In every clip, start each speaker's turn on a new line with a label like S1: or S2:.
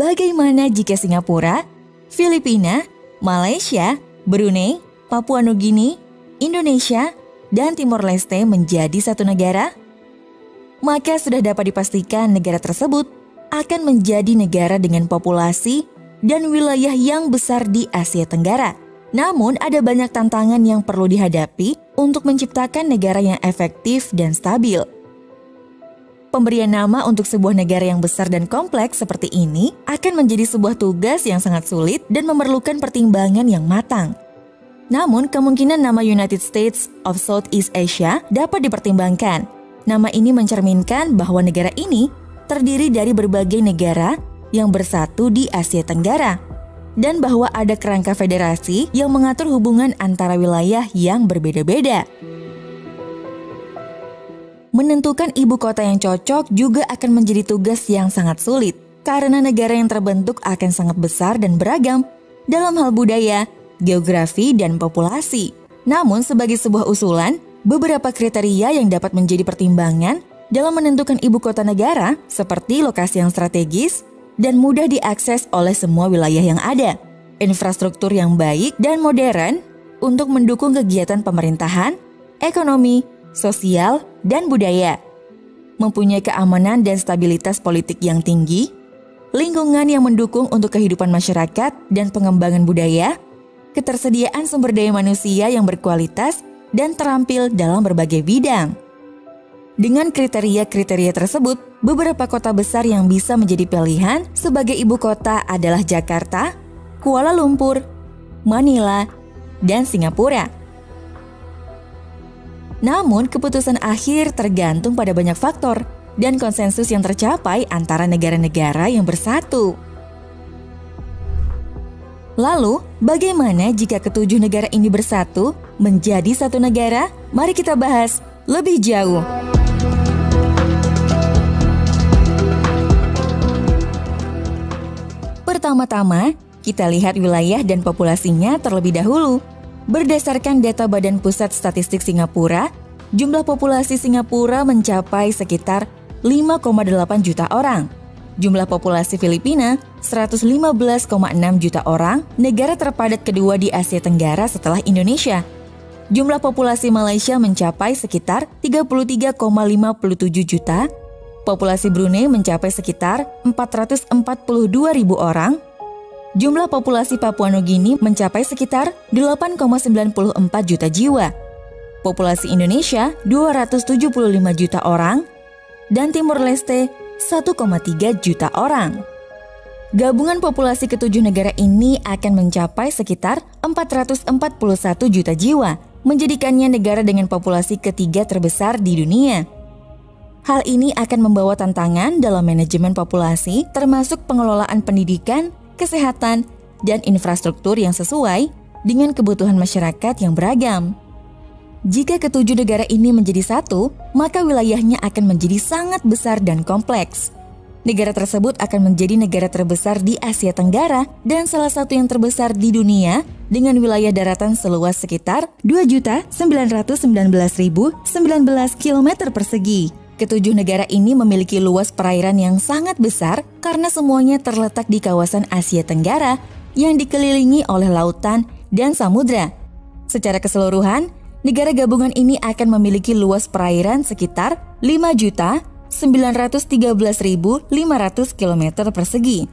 S1: bagaimana jika Singapura, Filipina, Malaysia, Brunei, Papua Nugini, Indonesia, dan Timor Leste menjadi satu negara? Maka sudah dapat dipastikan negara tersebut akan menjadi negara dengan populasi dan wilayah yang besar di Asia Tenggara. Namun, ada banyak tantangan yang perlu dihadapi untuk menciptakan negara yang efektif dan stabil. Pemberian nama untuk sebuah negara yang besar dan kompleks seperti ini akan menjadi sebuah tugas yang sangat sulit dan memerlukan pertimbangan yang matang. Namun, kemungkinan nama United States of Southeast Asia dapat dipertimbangkan. Nama ini mencerminkan bahwa negara ini terdiri dari berbagai negara yang bersatu di Asia Tenggara dan bahwa ada kerangka federasi yang mengatur hubungan antara wilayah yang berbeda-beda. Menentukan ibu kota yang cocok juga akan menjadi tugas yang sangat sulit karena negara yang terbentuk akan sangat besar dan beragam dalam hal budaya, geografi, dan populasi. Namun sebagai sebuah usulan, beberapa kriteria yang dapat menjadi pertimbangan dalam menentukan ibu kota negara seperti lokasi yang strategis dan mudah diakses oleh semua wilayah yang ada, infrastruktur yang baik dan modern untuk mendukung kegiatan pemerintahan, ekonomi, sosial, dan budaya. Mempunyai keamanan dan stabilitas politik yang tinggi, lingkungan yang mendukung untuk kehidupan masyarakat dan pengembangan budaya, ketersediaan sumber daya manusia yang berkualitas dan terampil dalam berbagai bidang. Dengan kriteria-kriteria tersebut, beberapa kota besar yang bisa menjadi pilihan sebagai ibu kota adalah Jakarta, Kuala Lumpur, Manila, dan Singapura. Namun, keputusan akhir tergantung pada banyak faktor dan konsensus yang tercapai antara negara-negara yang bersatu. Lalu, bagaimana jika ketujuh negara ini bersatu menjadi satu negara? Mari kita bahas lebih jauh. Pertama-tama, kita lihat wilayah dan populasinya terlebih dahulu. Berdasarkan data Badan Pusat Statistik Singapura, jumlah populasi Singapura mencapai sekitar 5,8 juta orang. Jumlah populasi Filipina 115,6 juta orang, negara terpadat kedua di Asia Tenggara setelah Indonesia. Jumlah populasi Malaysia mencapai sekitar 33,57 juta, populasi Brunei mencapai sekitar 442 ribu orang, jumlah populasi Papua Nugini mencapai sekitar 8,94 juta jiwa. Populasi Indonesia 275 juta orang dan Timur Leste 1,3 juta orang. Gabungan populasi ketujuh negara ini akan mencapai sekitar 441 juta jiwa, menjadikannya negara dengan populasi ketiga terbesar di dunia. Hal ini akan membawa tantangan dalam manajemen populasi, termasuk pengelolaan pendidikan, kesehatan, dan infrastruktur yang sesuai dengan kebutuhan masyarakat yang beragam. Jika ketujuh negara ini menjadi satu, maka wilayahnya akan menjadi sangat besar dan kompleks. Negara tersebut akan menjadi negara terbesar di Asia Tenggara dan salah satu yang terbesar di dunia dengan wilayah daratan seluas sekitar 2.919.019 km persegi. Ketujuh negara ini memiliki luas perairan yang sangat besar karena semuanya terletak di kawasan Asia Tenggara yang dikelilingi oleh lautan dan samudra. Secara keseluruhan, negara gabungan ini akan memiliki luas perairan sekitar 5.913.500 km persegi.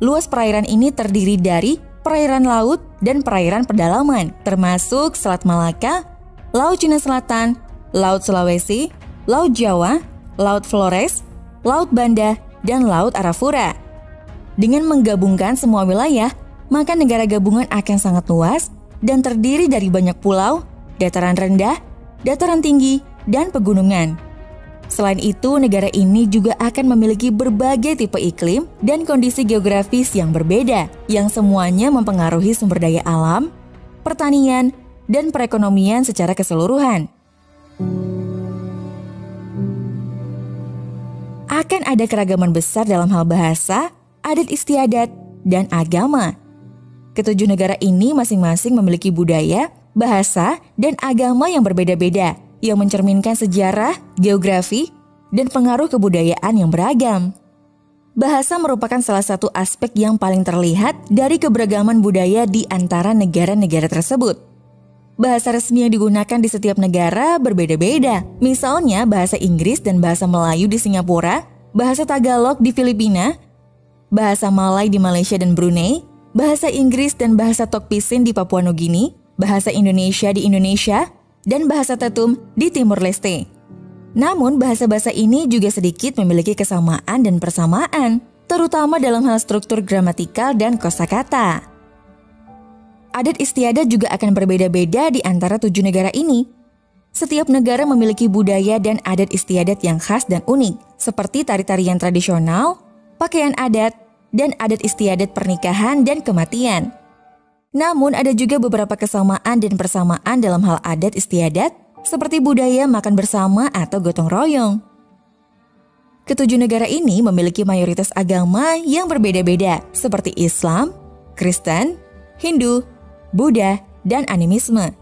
S1: Luas perairan ini terdiri dari perairan laut dan perairan pedalaman, termasuk Selat Malaka, Laut Cina Selatan, Laut Sulawesi, Laut Jawa, Laut Flores, Laut Banda, dan Laut Arafura. Dengan menggabungkan semua wilayah, maka negara gabungan akan sangat luas dan terdiri dari banyak pulau, dataran rendah, dataran tinggi, dan pegunungan. Selain itu, negara ini juga akan memiliki berbagai tipe iklim dan kondisi geografis yang berbeda, yang semuanya mempengaruhi sumber daya alam, pertanian, dan perekonomian secara keseluruhan. Akan ada keragaman besar dalam hal bahasa, adat istiadat, dan agama. Ketujuh negara ini masing-masing memiliki budaya, bahasa, dan agama yang berbeda-beda, yang mencerminkan sejarah, geografi, dan pengaruh kebudayaan yang beragam. bahasa merupakan salah satu aspek yang paling terlihat dari keberagaman budaya di antara negara-negara tersebut. Bahasa resmi yang digunakan di setiap negara berbeda-beda. Misalnya bahasa Inggris dan bahasa Melayu di Singapura, bahasa Tagalog di Filipina, bahasa Malay di Malaysia dan Brunei, bahasa Inggris dan bahasa Tokpisin di Papua Nugini, bahasa Indonesia di Indonesia, dan bahasa Tetum di Timur Leste. Namun bahasa-bahasa ini juga sedikit memiliki kesamaan dan persamaan, terutama dalam hal struktur gramatikal dan kosakata. Adat istiadat juga akan berbeda-beda di antara tujuh negara ini. Setiap negara memiliki budaya dan adat istiadat yang khas dan unik, seperti tari-tarian tradisional, pakaian adat, dan adat istiadat pernikahan dan kematian. Namun ada juga beberapa kesamaan dan persamaan dalam hal adat istiadat seperti budaya makan bersama atau gotong royong. Ketujuh negara ini memiliki mayoritas agama yang berbeda-beda, seperti Islam, Kristen, Hindu, Buddha, dan animisme.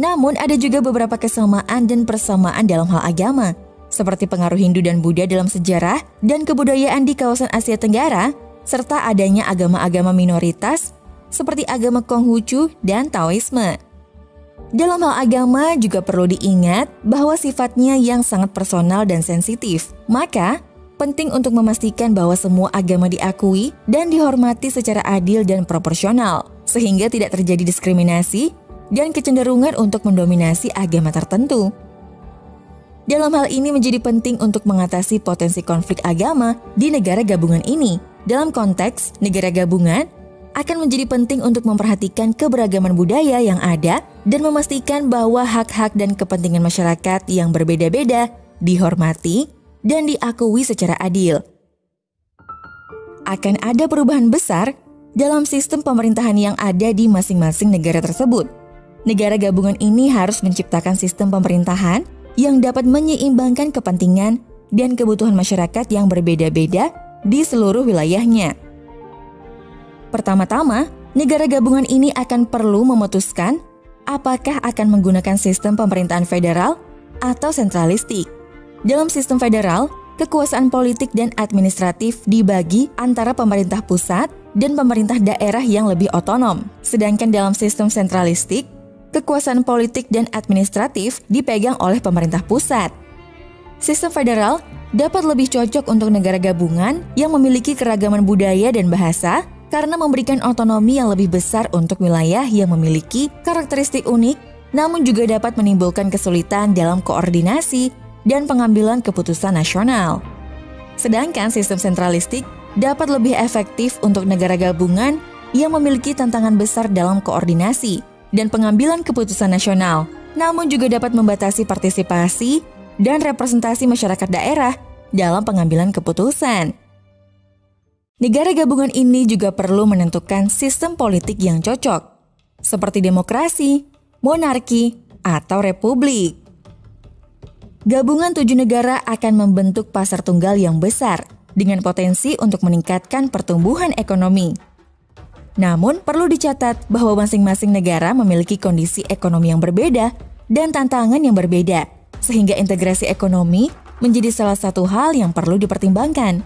S1: Namun ada juga beberapa kesamaan dan persamaan dalam hal agama, seperti pengaruh Hindu dan Buddha dalam sejarah dan kebudayaan di kawasan Asia Tenggara, serta adanya agama-agama minoritas seperti agama Konghucu dan Taoisme. Dalam hal agama juga perlu diingat bahwa sifatnya yang sangat personal dan sensitif. Maka, penting untuk memastikan bahwa semua agama diakui dan dihormati secara adil dan proporsional, sehingga tidak terjadi diskriminasi dan kecenderungan untuk mendominasi agama tertentu. Dalam hal ini menjadi penting untuk mengatasi potensi konflik agama di negara gabungan ini. Dalam konteks negara gabungan, akan menjadi penting untuk memperhatikan keberagaman budaya yang ada dan memastikan bahwa hak-hak dan kepentingan masyarakat yang berbeda-beda dihormati dan diakui secara adil. Akan ada perubahan besar dalam sistem pemerintahan yang ada di masing-masing negara tersebut. Negara gabungan ini harus menciptakan sistem pemerintahan yang dapat menyeimbangkan kepentingan dan kebutuhan masyarakat yang berbeda-beda di seluruh wilayahnya. Pertama-tama, negara gabungan ini akan perlu memutuskan apakah akan menggunakan sistem pemerintahan federal atau sentralistik. Dalam sistem federal, kekuasaan politik dan administratif dibagi antara pemerintah pusat dan pemerintah daerah yang lebih otonom. Sedangkan dalam sistem sentralistik, kekuasaan politik dan administratif dipegang oleh pemerintah pusat. Sistem federal dapat lebih cocok untuk negara gabungan yang memiliki keragaman budaya dan bahasa karena memberikan otonomi yang lebih besar untuk wilayah yang memiliki karakteristik unik, namun juga dapat menimbulkan kesulitan dalam koordinasi dan pengambilan keputusan nasional. Sedangkan sistem sentralistik dapat lebih efektif untuk negara gabungan yang memiliki tantangan besar dalam koordinasi dan pengambilan keputusan nasional, namun juga dapat membatasi partisipasi dan representasi masyarakat daerah dalam pengambilan keputusan. Negara gabungan ini juga perlu menentukan sistem politik yang cocok, seperti demokrasi, monarki, atau republik. Gabungan tujuh negara akan membentuk pasar tunggal yang besar dengan potensi untuk meningkatkan pertumbuhan ekonomi. Namun, perlu dicatat bahwa masing-masing negara memiliki kondisi ekonomi yang berbeda dan tantangan yang berbeda, sehingga integrasi ekonomi menjadi salah satu hal yang perlu dipertimbangkan.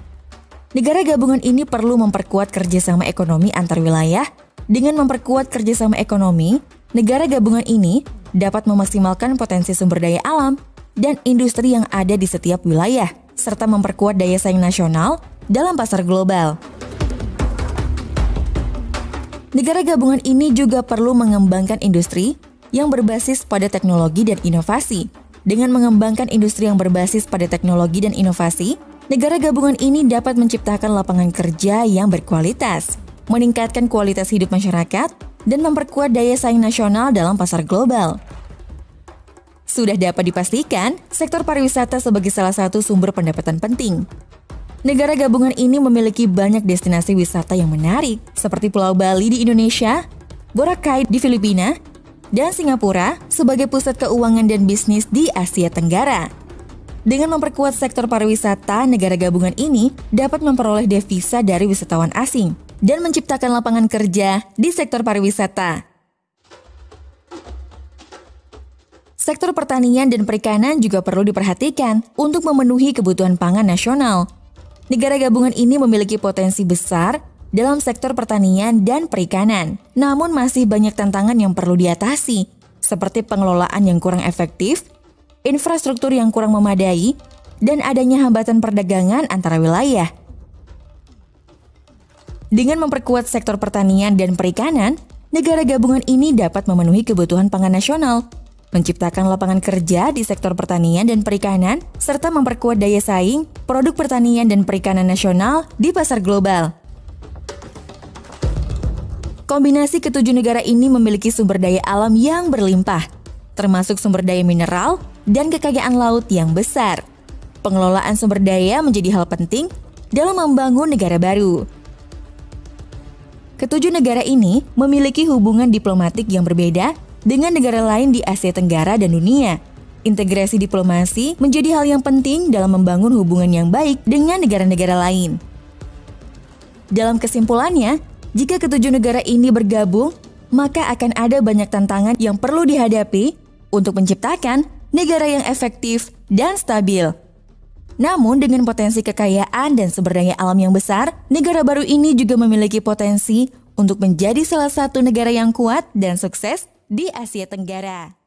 S1: Negara gabungan ini perlu memperkuat kerjasama ekonomi antar wilayah. Dengan memperkuat kerjasama ekonomi, negara gabungan ini dapat memaksimalkan potensi sumber daya alam dan industri yang ada di setiap wilayah, serta memperkuat daya saing nasional dalam pasar global. Negara gabungan ini juga perlu mengembangkan industri yang berbasis pada teknologi dan inovasi. Dengan mengembangkan industri yang berbasis pada teknologi dan inovasi, Negara gabungan ini dapat menciptakan lapangan kerja yang berkualitas, meningkatkan kualitas hidup masyarakat, dan memperkuat daya saing nasional dalam pasar global. Sudah dapat dipastikan, sektor pariwisata sebagai salah satu sumber pendapatan penting. Negara gabungan ini memiliki banyak destinasi wisata yang menarik, seperti Pulau Bali di Indonesia, Boracay di Filipina, dan Singapura sebagai pusat keuangan dan bisnis di Asia Tenggara. Dengan memperkuat sektor pariwisata, negara gabungan ini dapat memperoleh devisa dari wisatawan asing dan menciptakan lapangan kerja di sektor pariwisata. Sektor pertanian dan perikanan juga perlu diperhatikan untuk memenuhi kebutuhan pangan nasional. negara gabungan ini memiliki potensi besar dalam sektor pertanian dan perikanan. Namun masih banyak tantangan yang perlu diatasi, seperti pengelolaan yang kurang efektif, infrastruktur yang kurang memadai, dan adanya hambatan perdagangan antara wilayah. Dengan memperkuat sektor pertanian dan perikanan, negara gabungan ini dapat memenuhi kebutuhan pangan nasional, menciptakan lapangan kerja di sektor pertanian dan perikanan, serta memperkuat daya saing produk pertanian dan perikanan nasional di pasar global. Kombinasi ketujuh negara ini memiliki sumber daya alam yang berlimpah, termasuk sumber daya mineral dan kekayaan laut yang besar. Pengelolaan sumber daya menjadi hal penting dalam membangun negara baru. Ketujuh negara ini memiliki hubungan diplomatik yang berbeda dengan negara lain di Asia Tenggara dan dunia. Integrasi diplomasi menjadi hal yang penting dalam membangun hubungan yang baik dengan negara-negara lain. Dalam kesimpulannya, jika ketujuh negara ini bergabung, maka akan ada banyak tantangan yang perlu dihadapi untuk menciptakan negara yang efektif dan stabil. Namun dengan potensi kekayaan dan sumber daya alam yang besar, negara baru ini juga memiliki potensi untuk menjadi salah satu negara yang kuat dan sukses di Asia Tenggara.